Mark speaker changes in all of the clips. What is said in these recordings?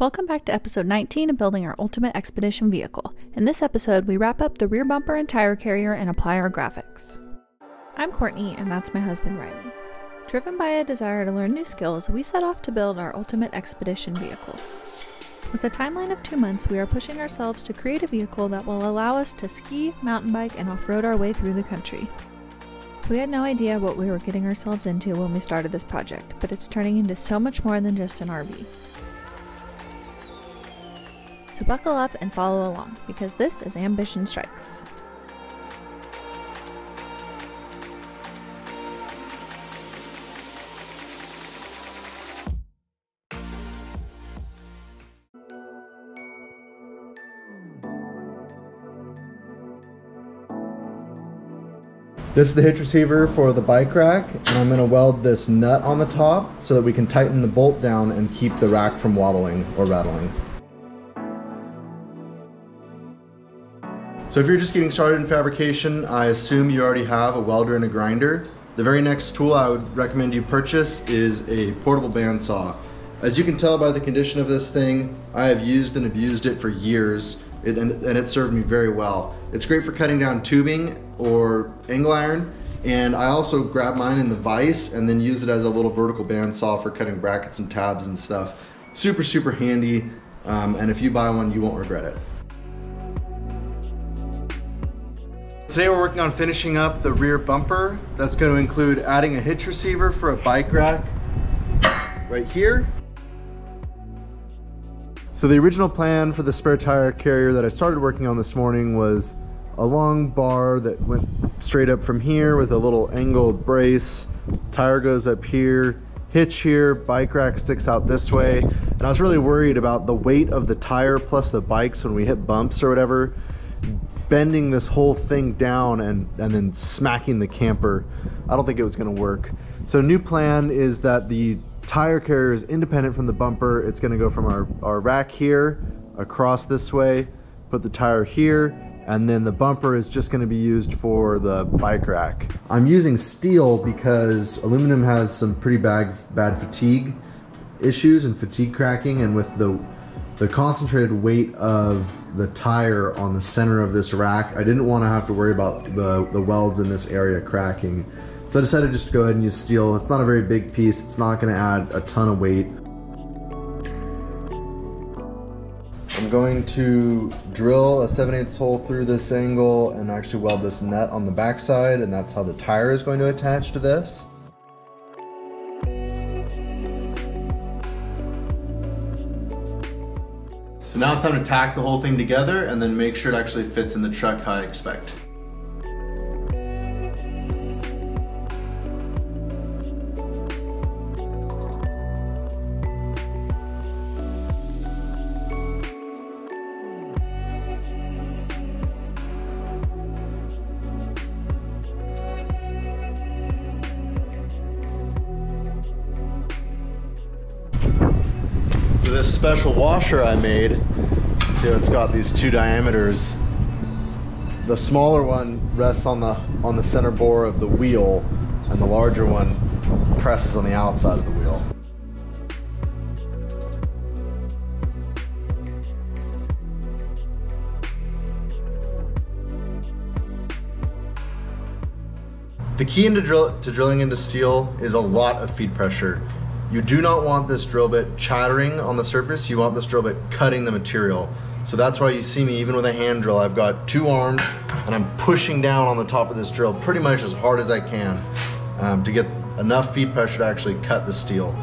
Speaker 1: Welcome back to episode 19 of Building Our Ultimate Expedition Vehicle. In this episode, we wrap up the rear bumper and tire carrier and apply our graphics. I'm Courtney, and that's my husband Riley. Driven by a desire to learn new skills, we set off to build our ultimate expedition vehicle. With a timeline of two months, we are pushing ourselves to create a vehicle that will allow us to ski, mountain bike, and off road our way through the country. We had no idea what we were getting ourselves into when we started this project, but it's turning into so much more than just an RV. So buckle up and follow along, because this is Ambition Strikes.
Speaker 2: This is the hitch receiver for the bike rack, and I'm gonna weld this nut on the top so that we can tighten the bolt down and keep the rack from wobbling or rattling. So if you're just getting started in fabrication, I assume you already have a welder and a grinder. The very next tool I would recommend you purchase is a portable bandsaw. As you can tell by the condition of this thing, I have used and abused it for years, it, and, and it served me very well. It's great for cutting down tubing or angle iron, and I also grab mine in the vise and then use it as a little vertical bandsaw for cutting brackets and tabs and stuff. Super, super handy, um, and if you buy one, you won't regret it. Today we're working on finishing up the rear bumper. That's going to include adding a hitch receiver for a bike rack right here. So the original plan for the spare tire carrier that I started working on this morning was a long bar that went straight up from here with a little angled brace. Tire goes up here, hitch here, bike rack sticks out this way. And I was really worried about the weight of the tire plus the bikes when we hit bumps or whatever bending this whole thing down and, and then smacking the camper. I don't think it was gonna work. So new plan is that the tire carrier is independent from the bumper. It's gonna go from our, our rack here, across this way, put the tire here, and then the bumper is just gonna be used for the bike rack. I'm using steel because aluminum has some pretty bad, bad fatigue issues and fatigue cracking, and with the the concentrated weight of the tire on the center of this rack, I didn't want to have to worry about the, the welds in this area cracking. So I decided just to go ahead and use steel. It's not a very big piece. It's not going to add a ton of weight. I'm going to drill a 7 8 hole through this angle and actually weld this nut on the backside and that's how the tire is going to attach to this. Now it's time to tack the whole thing together and then make sure it actually fits in the truck how I expect. This special washer I made, see it's got these two diameters. The smaller one rests on the on the center bore of the wheel, and the larger one presses on the outside of the wheel. The key into drill, to drilling into steel is a lot of feed pressure. You do not want this drill bit chattering on the surface, you want this drill bit cutting the material. So that's why you see me, even with a hand drill, I've got two arms and I'm pushing down on the top of this drill pretty much as hard as I can um, to get enough feed pressure to actually cut the steel.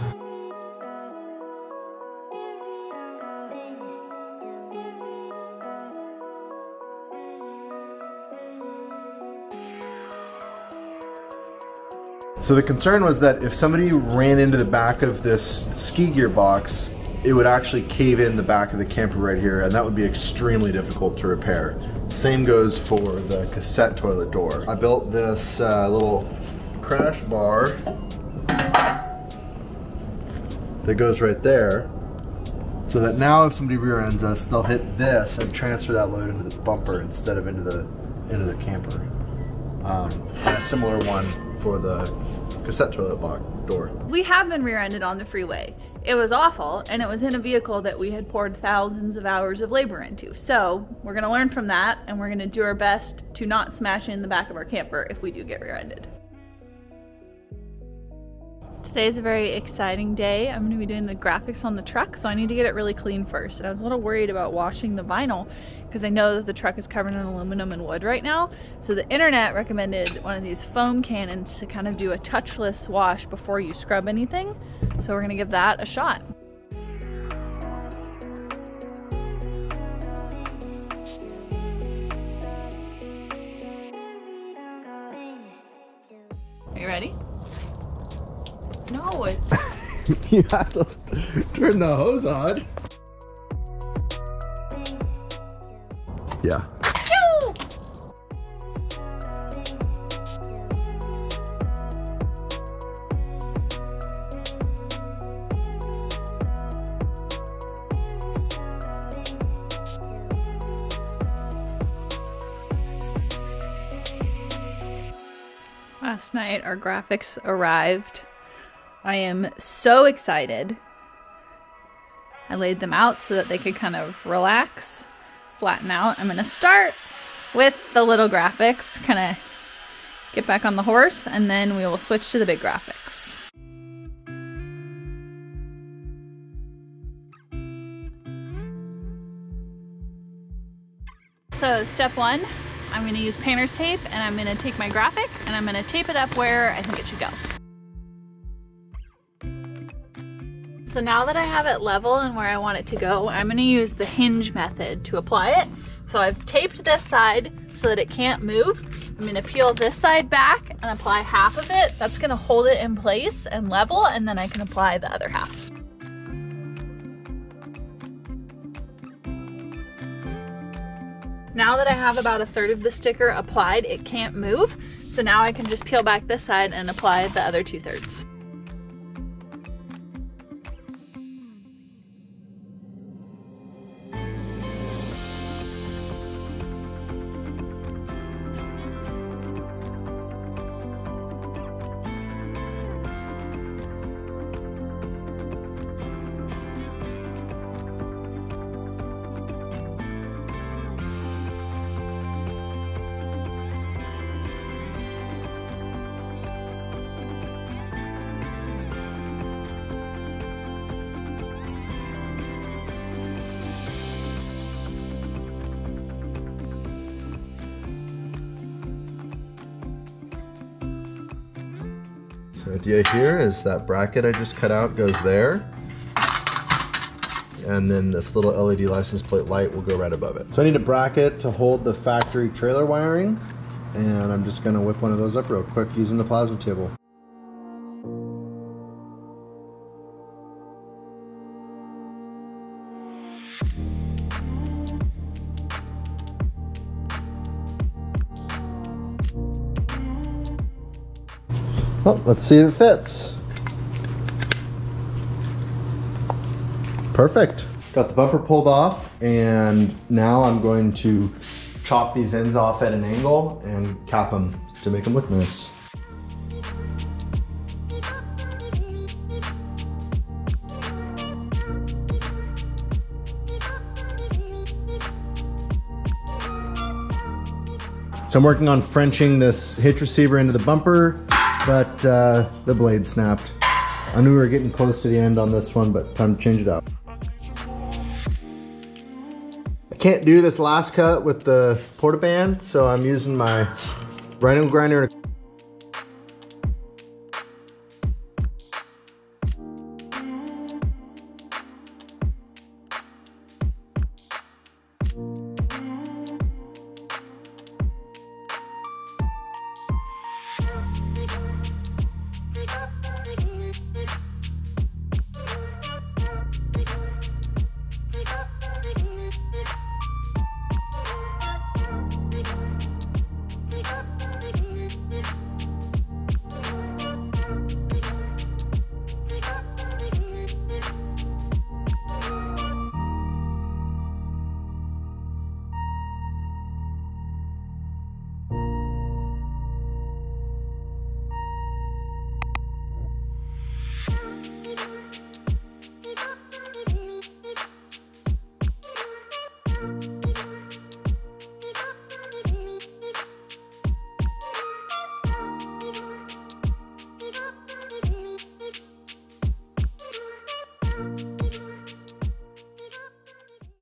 Speaker 2: So the concern was that if somebody ran into the back of this ski gear box, it would actually cave in the back of the camper right here, and that would be extremely difficult to repair. Same goes for the cassette toilet door. I built this uh, little crash bar that goes right there, so that now if somebody rear ends us, they'll hit this and transfer that load into the bumper instead of into the into the camper. Um, and a similar one for the cassette toilet box door.
Speaker 3: We have been rear-ended on the freeway.
Speaker 1: it was awful and it was in a vehicle that we had poured thousands of hours of labor into. So we're gonna learn from that and we're gonna do our best to not smash in the back of our camper if we do get rear-ended. Today's a very exciting day. I'm gonna be doing the graphics on the truck, so I need to get it really clean first. And I was a little worried about washing the vinyl because I know that the truck is covered in aluminum and wood right now. So the internet recommended one of these foam cannons to kind of do a touchless wash before you scrub anything. So we're gonna give that a shot. No,
Speaker 2: you have to turn the hose on. Yeah.
Speaker 1: Last night, our graphics arrived. I am so excited. I laid them out so that they could kind of relax, flatten out. I'm going to start with the little graphics, kind of get back on the horse, and then we will switch to the big graphics. So, step one, I'm to use painter's tape and I'm to take my graphic and I'm to tape it up where I think it should go. So now that I have it level and where I want it to go, I'm going to use the hinge method to apply it. So I've taped this side so that it can't move. I'm going to peel this side back and apply half of it. That's going to hold it in place and level and then I can apply the other half. Now that I have about a third of the sticker applied, it can't move. So now I can just peel back this side and apply the other two thirds.
Speaker 2: The idea here is that bracket I just cut out goes there. And then this little LED license plate light will go right above it. So I need a bracket to hold the factory trailer wiring. And I'm just gonna whip one of those up real quick using the plasma table. Well, let's see if it fits. Perfect. Got the bumper pulled off and now I'm going to chop these ends off at an angle and cap them to make them look nice. So I'm working on Frenching this hitch receiver into the bumper but uh, the blade snapped. I knew we were getting close to the end on this one, but time to change it up. I can't do this last cut with the porta band, so I'm using my angle grinder